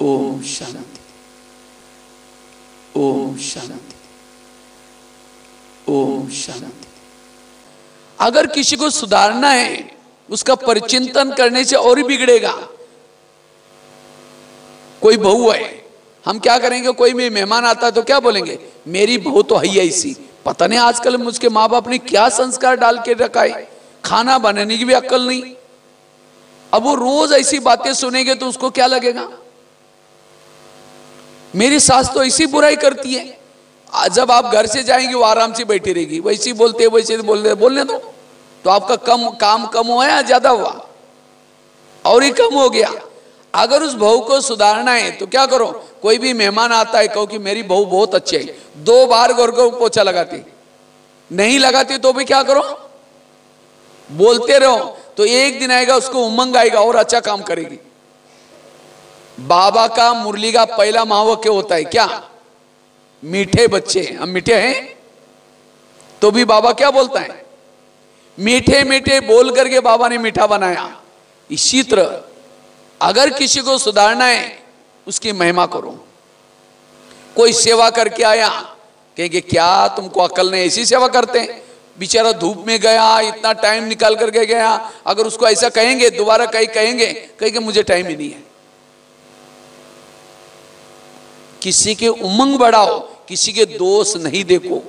ओम शांति। ओम शांति। ओम शांति। अगर किसी को सुधारना है, उसका परिचिंतन करने से और ही बिगड़ेगा। कोई बहू है, हम क्या करेंगे? कोई भी मेहमान आता है तो क्या बोलेंगे? मेरी बहू तो है ऐसी। पता नहीं आजकल मुझके माँ बाप ने क्या संस्कार डाल के रखा है। खाना बनाने की भी अक्ल नहीं। अब वो रोज ऐसी बातें सुनेंगे तो उसको क्या लगेगा? मेरी सास तो ऐसी बुराई करती है। जब आप घर से जाएँगे, वो आराम से बैठी रहेगी। वैसे बोलते वैसे बोलते, बोलने दो। तो आपका कम, काम कम हुआ या ज़्यादा हुआ? और ही कम हो गया। अगर उस बहू को सुधारना है तो क्या करो? कोई भी मेहमान आता है, कहो कि मेरी बहू बहुत अच्छी है। दो बार घर को पोछा लगाती। नहीं लगाती तो भी क्या करो? बोलते रहो। तो एक दिन आएगा, उसको उमंग आएगा, और अच्छा काम करेगी। बाबा का मुरली का पहला महावाक्य होता है? क्या? मीठे बच्चे हम मीठे हैं? तो भी बाबा क्या बोलता है? मीठे मीठे बोल करके बाबा ने मीठा बनाया। इसी तरह, अगर किसी को सुधारना है, उसकी महिमा करो। कोई सेवा करके आया, कहेंगे, क्या तुमको अकल नहीं? ऐसी सेवा करते हैं। बेचारा धूप में गया, इतना टाइम निकाल करके गया। अगर उसको ऐसा कहेंगे, दोबारा कहीं कहेंगे कहेंगे, मुझे टाइम ही नहीं है। किसी के उमंग बढ़ाओ किसी के दोष नहीं देखो।